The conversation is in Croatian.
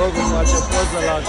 rogu, pa će pozdrav.